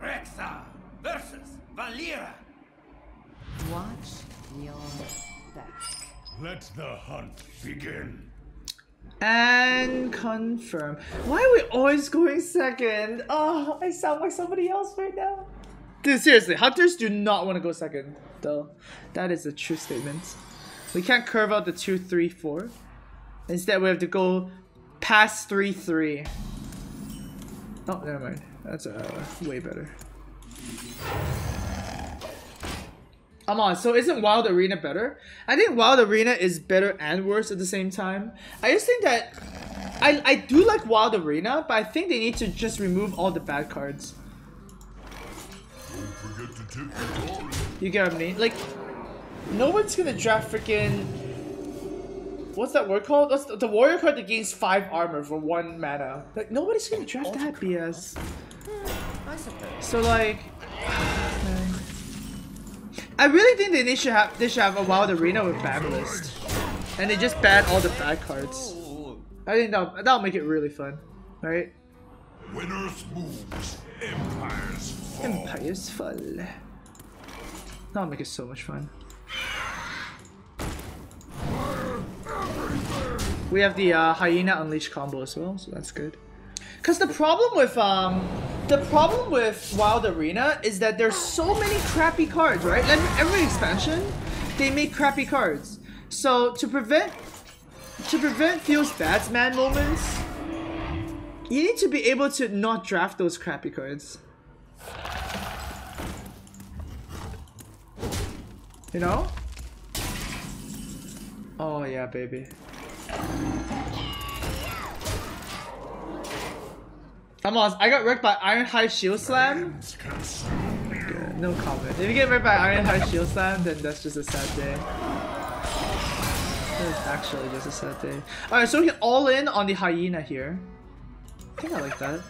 Rexxar versus Valeera. Watch your back. Let the hunt begin. And confirm. Why are we always going second? Oh, I sound like somebody else right now. Dude, seriously, hunters do not want to go second, though. That is a true statement. We can't curve out the 2 3 4. Instead, we have to go past 3 3. Oh, never mind. That's uh, way better. Come on, so isn't Wild Arena better? I think Wild Arena is better and worse at the same time. I just think that I I do like Wild Arena, but I think they need to just remove all the bad cards. You get what I mean? Like, no one's gonna draft freaking. What's that word called? That's the, the warrior card that gains five armor for one mana. Like nobody's gonna draft that BS. Hmm, I suppose. So like, I really think that they should have they should have a wild arena with ban list, and they just ban all the bad cards. I think that that'll make it really fun, right? Winners moves, empires fall. Empire's fall. That'll make it so much fun. We have the uh, hyena unleash combo as well, so that's good. Cause the problem with um, the problem with Wild Arena is that there's so many crappy cards, right? Like every expansion, they make crappy cards. So to prevent to prevent feels bad man moments, you need to be able to not draft those crappy cards. You know? Oh yeah, baby. I'm on. I got wrecked by Iron High Shield Slam. No comment. If you get wrecked by Iron High Shield Slam, then that's just a sad day. That's actually just a sad day. Alright, so we can all in on the hyena here. I think I like that.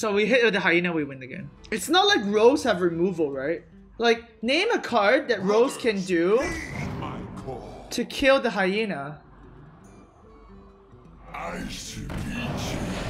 So we hit with the hyena, we win again. It's not like Rose have removal, right? Like, name a card that Rose can do to kill the hyena. I see Peach. I